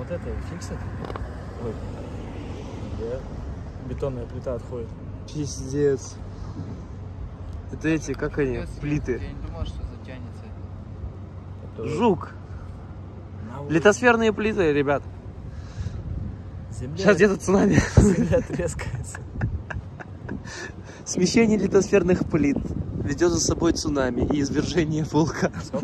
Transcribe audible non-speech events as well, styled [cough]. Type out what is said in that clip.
вот это фиксит. Ой. Где бетонная плита отходит. Пиздец. Это эти, как они, плиты. Я не думал, что затянется. Это Жук. Литосферные плиты, ребят. Земля, Сейчас где-то цунами. [laughs] земля трескается. Смещение литосферных плит ведет за собой цунами и извержение вулкана.